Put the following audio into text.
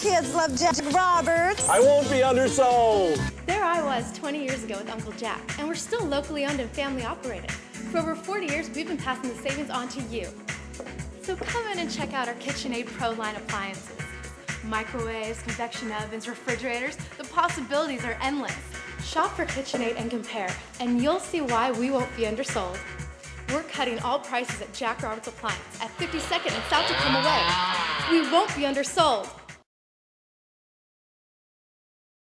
kids love Jack Roberts. I won't be undersold. There I was 20 years ago with Uncle Jack, and we're still locally owned and family operated. For over 40 years, we've been passing the savings on to you. So come in and check out our KitchenAid Pro line appliances. Microwaves, convection ovens, refrigerators, the possibilities are endless. Shop for KitchenAid and compare, and you'll see why we won't be undersold. We're cutting all prices at Jack Roberts Appliance at 52nd and South Tacoma Way. We won't be undersold.